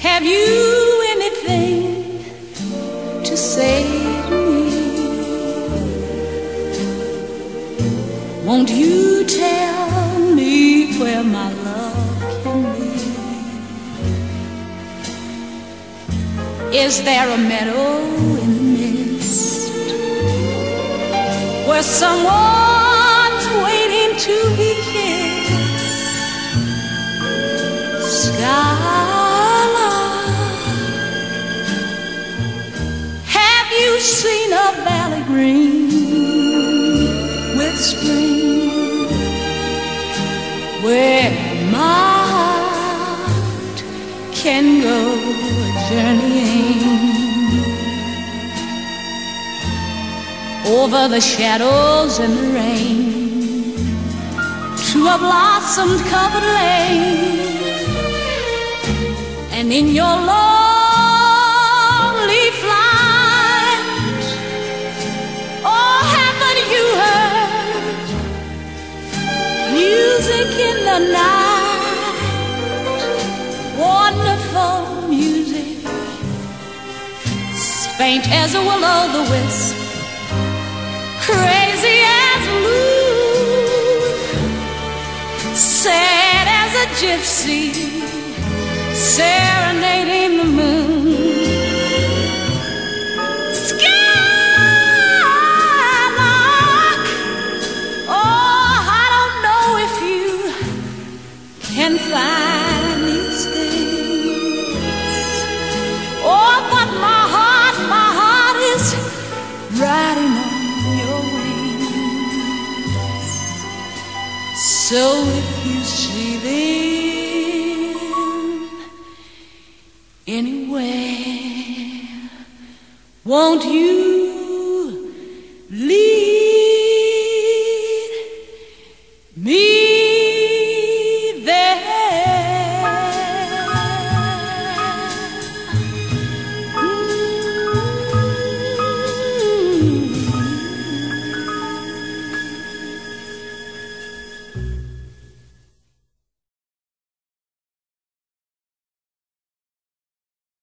Have you anything to say to me? Won't you tell me where my love can be? Is there a meadow in the mist where someone's waiting to be with spring where my heart can go journeying. Over the shadows and the rain to a blossom covered lane and in your lonely in the night. Wonderful music. Faint as a will o' the wisp crazy as blue sad as a gypsy. Serenading the moon. So if you see them anywhere, won't you?